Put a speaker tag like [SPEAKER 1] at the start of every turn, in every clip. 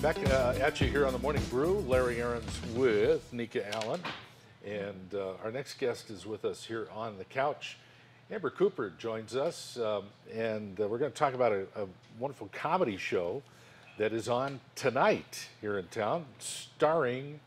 [SPEAKER 1] Back uh, at you here on the Morning Brew. Larry Ahrens with Nika Allen. And uh, our next guest is with us here on the couch. Amber Cooper joins us, um, and uh, we're going to talk about a, a, wonderful comedy show that is on tonight here in town, starring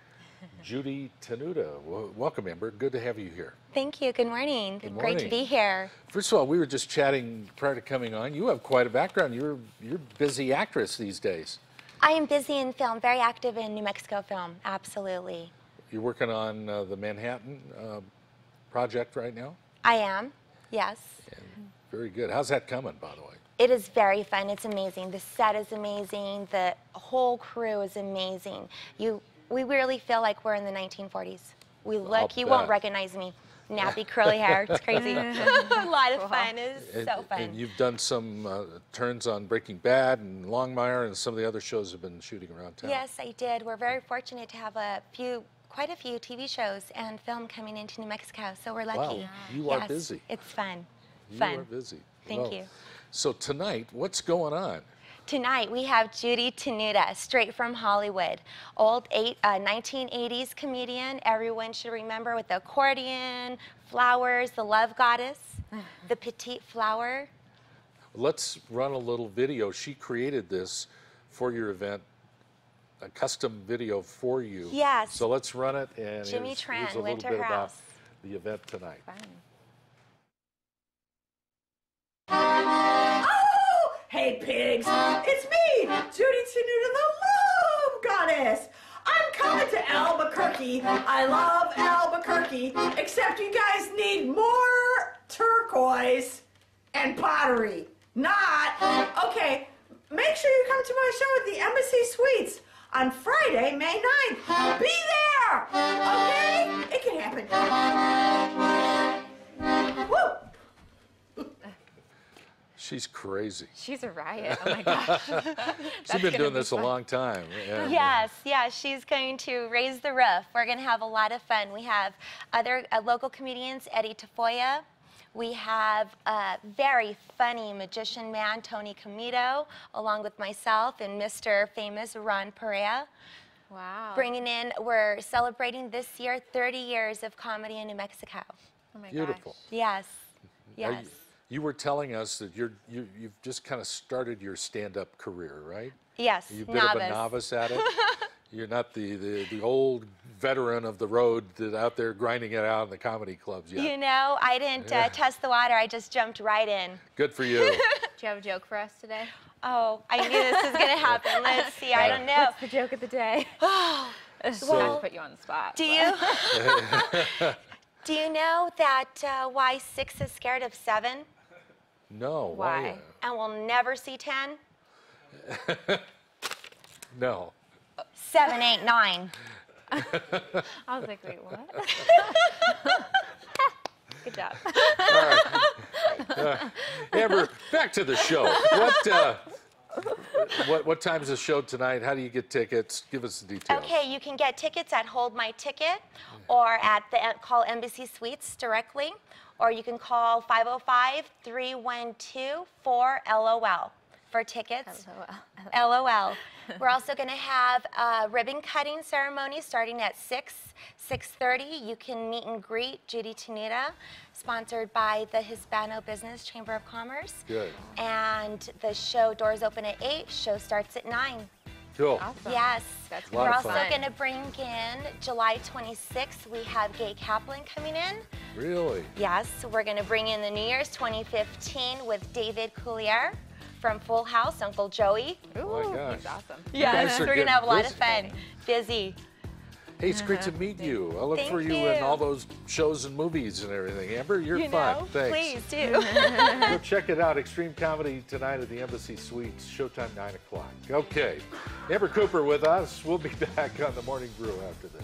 [SPEAKER 1] Judy Tenuta. Well, welcome, Amber. Good to have you here.
[SPEAKER 2] Thank you. Good morning.
[SPEAKER 1] Good morning.
[SPEAKER 2] Great to be here.
[SPEAKER 1] First of all, we were just chatting prior to coming on. You have quite a background. You're you're a busy actress these days.
[SPEAKER 2] I am busy in film, very active in New Mexico film, absolutely.
[SPEAKER 1] You're working on uh, the Manhattan uh, project right now?
[SPEAKER 2] I am, yes.
[SPEAKER 1] And very good. How's that coming, by the way?
[SPEAKER 2] It is very fun. It's amazing. The set is amazing. The whole crew is amazing. You, we really feel like we're in the 1940s. We look,
[SPEAKER 1] I'll
[SPEAKER 2] you
[SPEAKER 1] bet.
[SPEAKER 2] won't recognize me. Nappy curly hair. It's crazy. a lot of fun. It's
[SPEAKER 1] And,
[SPEAKER 2] so fun.
[SPEAKER 1] and you've done some uh, turns on Breaking Bad and Longmire, and some of the other shows have been shooting around town.
[SPEAKER 2] Yes, I did. We're very fortunate to have a few, quite a few TV shows and film coming into New Mexico, so we're lucky.
[SPEAKER 1] Wow, you are
[SPEAKER 2] Yes,
[SPEAKER 1] busy.
[SPEAKER 2] It's fun.
[SPEAKER 1] You
[SPEAKER 2] fun.
[SPEAKER 1] are busy.
[SPEAKER 2] Thank
[SPEAKER 1] Well,
[SPEAKER 2] you.
[SPEAKER 1] So tonight, what's going on?
[SPEAKER 2] Tonight we have Judy Tenuta, straight from Hollywood. Old eight, uh, 1980s comedian, everyone should remember with the accordion, flowers, the love goddess, the petite flower.
[SPEAKER 1] Let's run a little video. She created this for your event, a custom video for you.
[SPEAKER 2] Yes.
[SPEAKER 1] So let's run it, and
[SPEAKER 2] Jimmy
[SPEAKER 1] here's,
[SPEAKER 2] Trent,
[SPEAKER 1] here's a little
[SPEAKER 2] Winter
[SPEAKER 1] bit about the event tonight.
[SPEAKER 3] Hey, pigs! It's me, Judy Tenuta, the love goddess! I'm coming to Albuquerque. I love Albuquerque, except you guys need more turquoise and pottery. Not. Okay, make sure you come to my show at the Embassy Suites on Friday, May 9th. Be there! Okay? It can happen.
[SPEAKER 1] She's crazy.
[SPEAKER 4] She's a riot. Oh my gosh.
[SPEAKER 1] She's been doing this a long time. and, uh,
[SPEAKER 2] Yes, yeah, she's going to raise the roof. We're going to have a lot of fun. We have other uh, local comedians, Eddie Tafoya. We have a very funny magician man, Tony Comito, along with myself and Mr. Famous Ron Perea.
[SPEAKER 4] Wow.
[SPEAKER 2] Bringing in, we're celebrating this year 30 years of comedy in New Mexico.
[SPEAKER 4] oh my
[SPEAKER 1] Beautiful.
[SPEAKER 4] Gosh.
[SPEAKER 2] Yes, yes.
[SPEAKER 1] You, you were telling us that you're you, you've just kind of started your stand-up career, right?
[SPEAKER 2] Yes,
[SPEAKER 1] You're a bit
[SPEAKER 2] novice.
[SPEAKER 1] of a novice at it. you're not the, the the old veteran of the road that out there grinding it out in the comedy clubs yet.
[SPEAKER 2] You know, I didn't
[SPEAKER 1] Yeah.
[SPEAKER 2] uh, test the water. I just jumped right in.
[SPEAKER 1] Good for you.
[SPEAKER 4] Do you have a joke for us today?
[SPEAKER 2] Oh, I knew this was going to happen. Let's see. I don't know.
[SPEAKER 4] What's the joke of the day?
[SPEAKER 2] Oh,
[SPEAKER 4] Not
[SPEAKER 2] well,
[SPEAKER 4] to put you on the spot.
[SPEAKER 2] do
[SPEAKER 4] but-
[SPEAKER 2] you do you know that uh, why six is scared of seven
[SPEAKER 1] no.
[SPEAKER 4] Why?
[SPEAKER 2] and we'll never see ten?
[SPEAKER 1] uh, no.
[SPEAKER 2] Seven, eight, nine.
[SPEAKER 4] I was like, wait, what? Good job.
[SPEAKER 1] Amber, back to the show. What uh, what what time's the show tonight? How do you get tickets? Give us the details.
[SPEAKER 2] Okay, you can get tickets at Hold My Ticket or at the call Embassy Suites directly, or you can call 505-312-4LOL for tickets. LOL. We're also going to have a ribbon cutting ceremony starting at 6, 6.30. You can meet and greet Judy Tenuta, sponsored by the Hispano Business Chamber of Commerce.
[SPEAKER 1] Good.
[SPEAKER 2] And the show doors open at 8, show starts at 9.
[SPEAKER 1] Cool.
[SPEAKER 4] Awesome.
[SPEAKER 2] Yes.
[SPEAKER 4] That's
[SPEAKER 1] Lot
[SPEAKER 2] We're also going to bring in July 26th, we have Gabe Kaplan coming in.
[SPEAKER 1] Really?
[SPEAKER 2] Yes, we're going to bring in the New Year's 2015 with David Coulier from Full House, Uncle Joey.
[SPEAKER 4] Ooh,
[SPEAKER 1] my gosh.
[SPEAKER 4] he's awesome.
[SPEAKER 1] guys are
[SPEAKER 2] we're going to have a lot
[SPEAKER 1] getting
[SPEAKER 2] of fun. Busy.
[SPEAKER 1] Hey, it's great to uh-huh. meet you. I look
[SPEAKER 2] Thank
[SPEAKER 1] for you, in all those shows and movies and everything. Amber, you're
[SPEAKER 2] you
[SPEAKER 1] fun.
[SPEAKER 2] know,
[SPEAKER 1] Thanks.
[SPEAKER 2] please do.
[SPEAKER 1] Go check it out. Xtreme Komedy tonight at the Embassy Suites. Showtime 9 o'clock. Okay. Amber Cooper with us. We'll be back on the Morning Brew after this.